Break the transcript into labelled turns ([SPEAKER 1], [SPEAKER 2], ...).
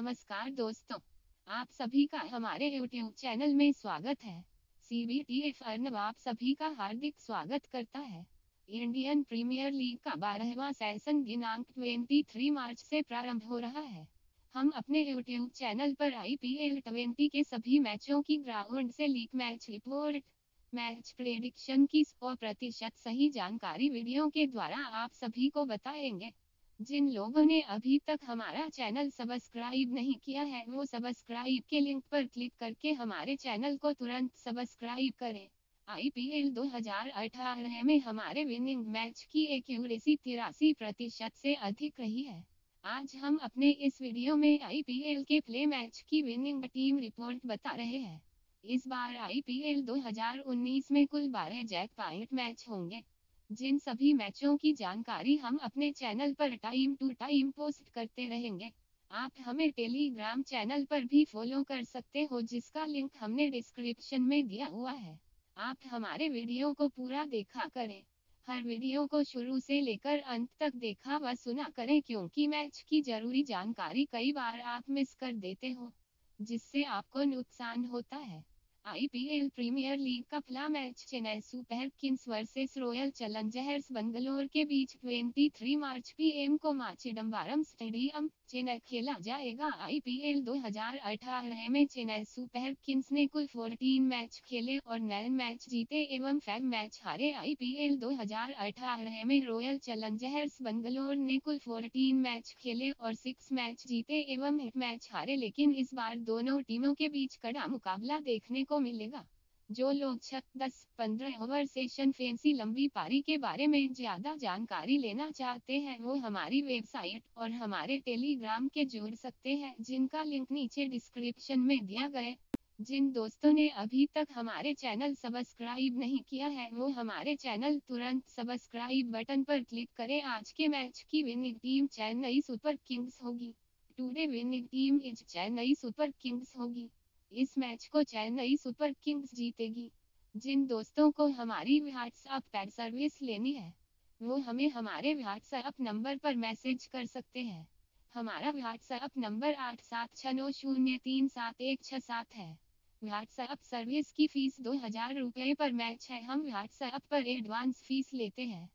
[SPEAKER 1] आप सभी का हमारे YouTube चैनल में स्वागत है। सीबीटीएफ अर्नब आप सभी का हार्दिक स्वागत करता है। इंडियन प्रीमियर लीग का बारहवा सेशन दिनांक 23 मार्च से प्रारंभ हो रहा है। हम अपने YouTube चैनल पर IPL 20 के सभी मैचों की ग्राउंड से league match report match prediction की 100 प्रतिशत सही जानकारी वीडियो के द्वारा आप सभी को बताएँगे। जिन लोगों ने अभी तक हमारा चैनल सब्सक्राइब नहीं किया है, वो सब्सक्राइब के लिंक पर क्लिक करके हमारे चैनल को तुरंत सब्सक्राइब करें। आईपीएल 2018 में हमारे विनिंग मैच की एक्यूरेसी तिरासी प्रतिशत से अधिक रही है। आज हम अपने इस वीडियो में आईपीएल के प्ले मैच की विनिंग टीम रिपोर्ट बता रहे हैं। इस बार आईपीएल 2019 में कुल 12 जैक पॉइंट मैच होंगे। जिन सभी मैचों की जानकारी हम अपने चैनल पर टाइम टू टाइम पोस्ट करते रहेंगे, आप हमें टेलीग्राम चैनल पर भी फॉलो कर सकते हो, जिसका लिंक हमने डिस्क्रिप्शन में दिया हुआ है। आप हमारे वीडियो को पूरा देखा करें। हर वीडियो को शुरू से लेकर अंत तक देखा व सुना करें, क्योंकि मैच की ज़रूरी जानकारी कई बार आप मिस कर देते हो, जिससे आपको नुकसान होता है। आईपीएल प्रीमियर लीग का पहला match Chennai Super Kings versus Royal Challengers Bangalore के बीच 23 मार्च पीएम को माँ चिदम्बरम स्टेडियम चेन्नई खेला जाएगा। आईपीएल 2018 में चेन्नई सुपर किंग्स ने कुल 14 मैच खेले और 9 मैच जीते एवं 5 मैच हारे। आईपीएल 2018 में रॉयल चैलेंजर्स बंगलोर ने कुल 14 मैच खेले और 6 मैच जीते एवं 1 मैच हारे। लेकिन इस बार दोनों टीमों के बीच कड़ा मुकाबला देखने को मिलेगा। जो लोग छह दस पंद्रह ओवर सेशन फैंसी लंबी पारी के बारे में ज़्यादा जानकारी लेना चाहते हैं, वो हमारी वेबसाइट और हमारे टेलीग्राम के जुड़ सकते हैं, जिनका लिंक नीचे डिस्क्रिप्शन में दिया गया जिन दोस्तों ने अभी तक हमारे चैनल सब्सक्राइब नहीं किया है, वो हमारे चैनल तुरंत सब्सक्राइब बटन पर क्लिक करें। आज के मैच की winning team Chennai Super Kings होगी। Today winning team is Chennai Super Kings होगी। इस मैच को चेन्नई सुपर किंग्स जीतेगी। जिन दोस्तों को हमारी व्हाट्सएप पैड सर्विस लेनी है, वो हमें हमारे व्हाट्सएप नंबर पर मैसेज कर सकते हैं। हमारा व्हाट्सएप नंबर आठ सात छः नौ शून्य तीन सात एक छः सात है। व्हाट्सएप सर्विस की फ़ीस दो हज़ार रुपये पर मैच है। हम व्हाट्सएप पर एडवांस फ़ीस लेते हैं।